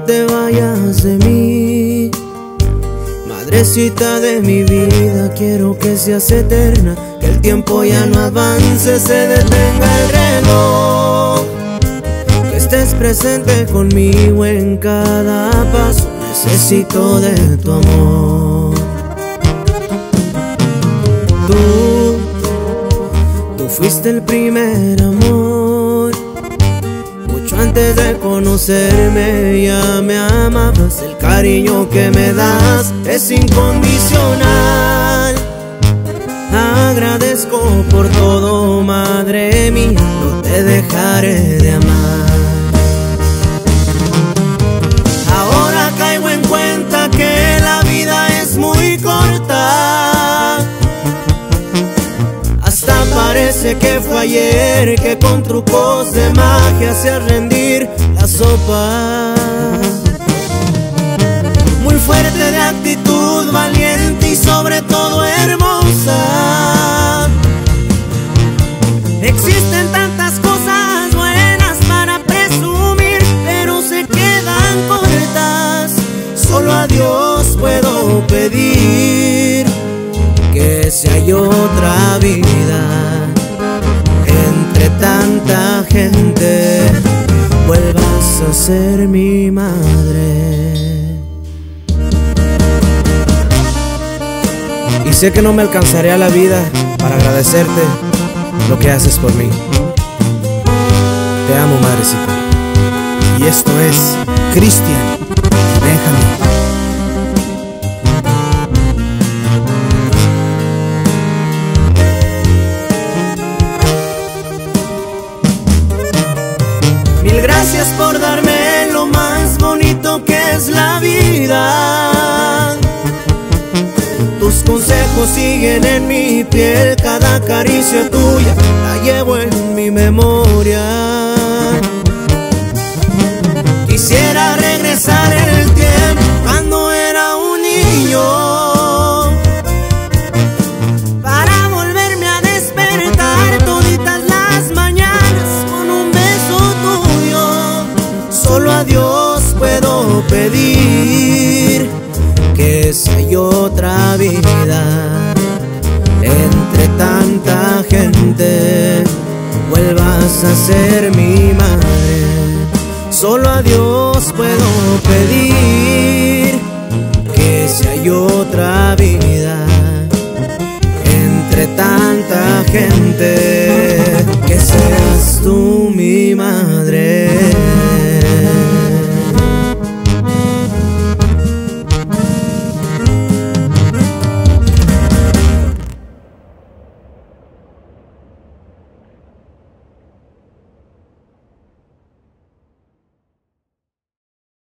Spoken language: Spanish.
te vayas de mí. Madrecita de mi vida, quiero que seas eterna Que el tiempo ya no avance, se detenga el reloj. Que estés presente conmigo en cada paso Necesito de tu amor. Tú, tú fuiste el primer amor. Antes de conocerme ya me amabas, el cariño que me das es incondicional. Agradezco por todo, madre mía, no te dejaré de amar. Parece que fue ayer que con trucos de magia hacía rendir la sopa. Muy fuerte de actitud, valiente y sobre todo hermosa. Existen tantas cosas buenas para presumir, pero se quedan cortas. Solo a Dios puedo pedir que si hay otra vida gente, vuelvas a ser mi madre. Y sé que no me alcanzaré a la vida para agradecerte lo que haces por mí. Te amo, madrecita. Y esto es Cristian y gracias por darme lo más bonito que es la vida. Tus consejos siguen en mi piel, cada caricia tuya la llevo en mi memoria. Dios puedo pedir que hay otra vida entre tanta gente, vuelvas a ser mi madre. Solo a Dios puedo pedir que si hay otra vida entre tanta gente,